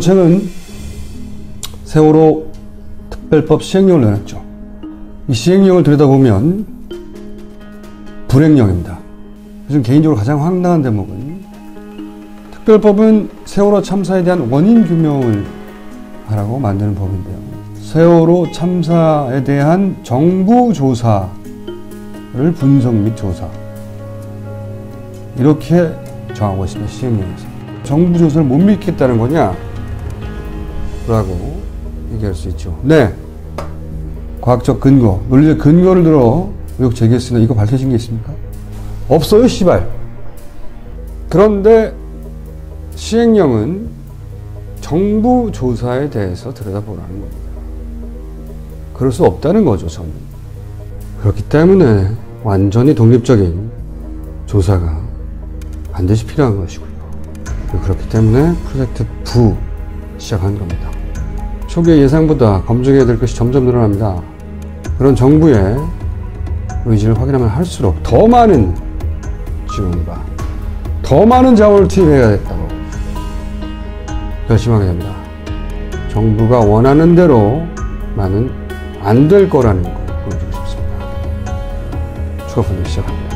최근 세월호 특별법 시행령을 내놨죠. 이 시행령을 들여다보면 불행령입니다. 요즘 개인적으로 가장 황당한 대목은 특별법은 세월호 참사에 대한 원인 규명을 하라고 만드는 법인데요. 세월호 참사에 대한 정부 조사를 분석 및 조사 이렇게 정하고 있습니다. 시행령에서. 정부 조사를 못 믿겠다는 거냐? 라고 얘기할 수 있죠. 네. 과학적 근거, 논리적 근거를 들어 의혹 제기했으나 이거 밝혀진 게 있습니까? 없어요, 씨발. 그런데 시행령은 정부 조사에 대해서 들여다보라는 겁니다. 그럴 수 없다는 거죠, 저는. 그렇기 때문에 완전히 독립적인 조사가 반드시 필요한 것이고요. 그렇기 때문에 프로젝트 부 시작한 겁니다. 초기의 예상보다 검증해야 될 것이 점점 늘어납니다. 그런 정부의 의지를 확인하면 할수록 더 많은 지원과 더 많은 자원을 투입해야겠다고 결심하게 됩니다. 정부가 원하는 대로만은 안 될 거라는 걸 보여주고 싶습니다. 추가 분석 시작합니다.